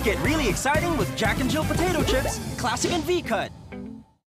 get really exciting with Jack and Jill potato chips, classic and V-cut.